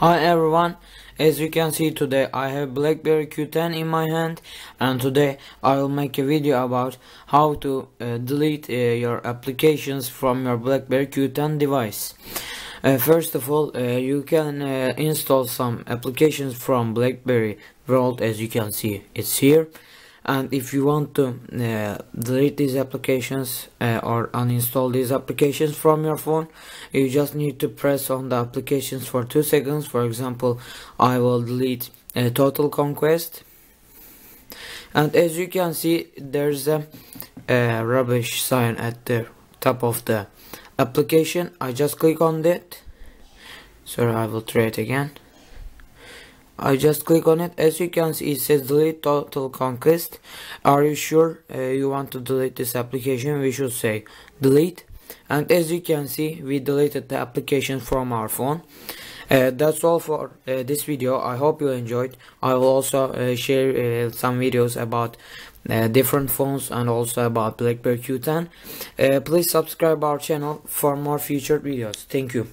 Hi everyone, as you can see today I have BlackBerry Q10 in my hand and today I will make a video about how to uh, delete uh, your applications from your BlackBerry Q10 device. Uh, first of all, uh, you can uh, install some applications from BlackBerry World as you can see it's here and if you want to uh, delete these applications uh, or uninstall these applications from your phone you just need to press on the applications for two seconds. For example I will delete uh, Total Conquest. And as you can see there's a, a rubbish sign at the top of the application. I just click on that. Sorry I will try it again I just click on it. As you can see it says delete total conquest. Are you sure uh, you want to delete this application? We should say delete. And as you can see we deleted the application from our phone. Uh, that's all for uh, this video. I hope you enjoyed. I will also uh, share uh, some videos about uh, different phones and also about blackberry q10 please subscribe our channel for more future videos. Thank you